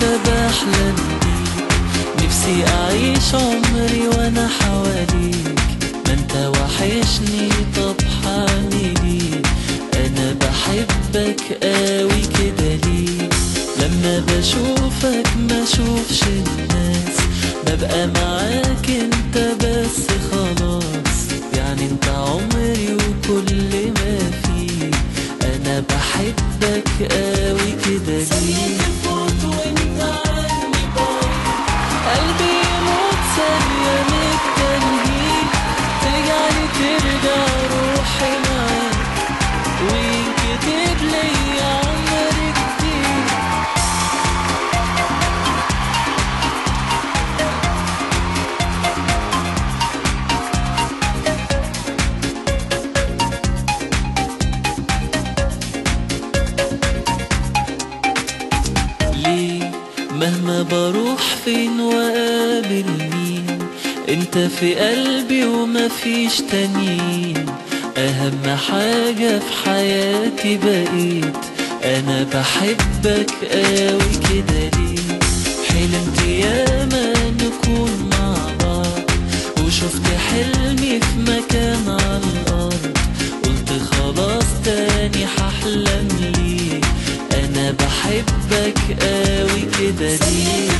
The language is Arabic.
لسه بحلم بيك نفسي أعيش عمري وأنا حواليك. ما أنت وحشني طب حعمل إيه أنا بحبك قوي كده ليه لما بشوفك ما أشوفش الناس. ببقى معاك أنت بس خلاص. يعني أنت عمري وكل وينكتب لي عمر كتير ليه مهما بروح فين وقابل مين انت في قلبي ومفيش تانيين. أهم حاجة في حياتي بقيت. أنا بحبك قوي كده ليه؟ حلمت ياما نكون مع بعض. وشفت حلمي في مكان على الأرض. قلت خلاص تاني هحلم ليه أنا بحبك قوي كده ليه؟